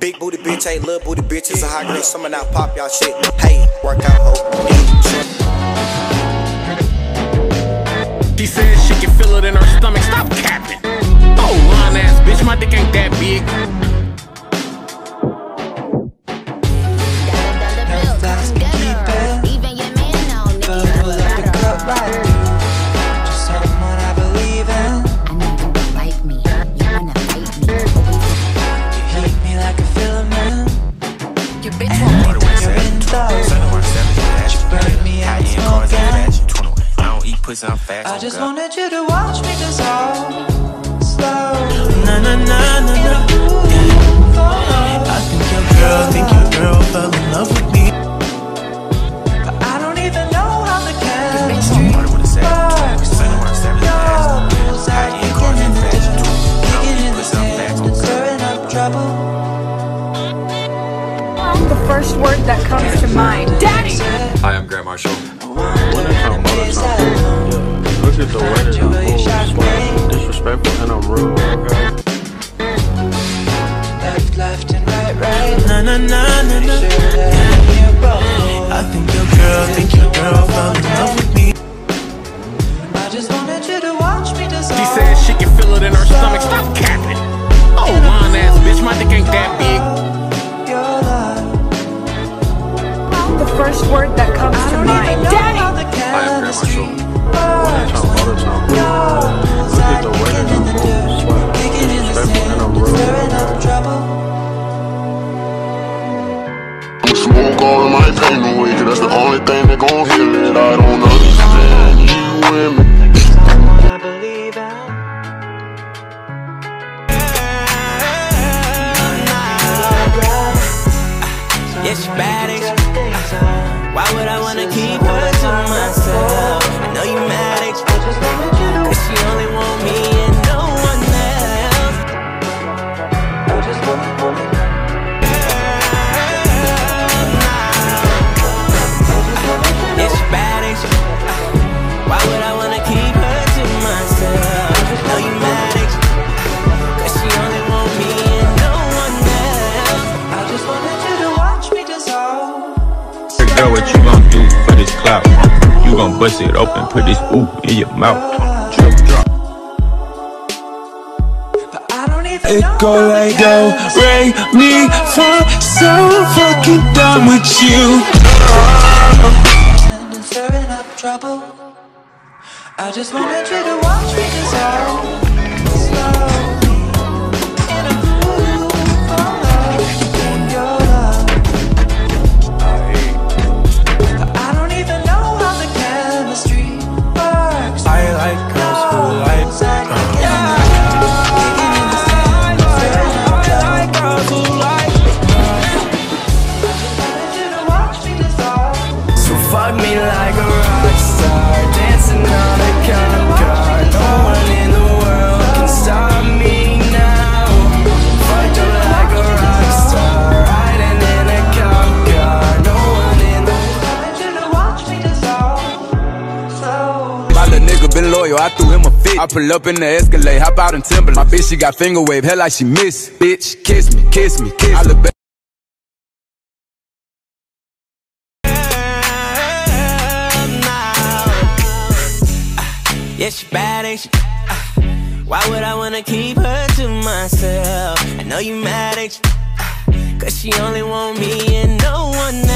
Big booty bitch, hey, little booty bitch, it's a hot girl summer now, pop y'all shit. Hey, work out, ho. She said she can feel it in her stomach. Stop capping. Oh, lying ass bitch, my dick ain't that big. I just wanted you to watch me dissolve. Word that comes to mind. Daddy! Hi, I'm Grant Marshall. Wintertime, wintertime. Look at the weather, the whole swag. Disrespectful and I'm rude, okay? Left, left, and right, right. Na na na na na. Sure that you roll. I think your girl, think your girl that's the only thing that gon' heal it. I don't understand you and me. Someone I believe in. Yeah, she bad? Why would I wanna keep Girl, what you gon' do for this clout? You gon' bust it open, put this ooh in your mouth. Drop, drop. I don't even It go like do, chemistry re, mi, fa. So fucking done with you. stirring up trouble. I just wanted you to watch me dissolve loyal, I threw him a fit. I pull up in the Escalade, hop out in Timberland. My bitch, she got finger wave, hell like she miss. Bitch, kiss me, kiss me, kiss me. I look. Yeah, she bad, ain't she? Uh, Why would I wanna keep her to myself? I know you mad, ain't you? Uh, Cause she only want me and no one else.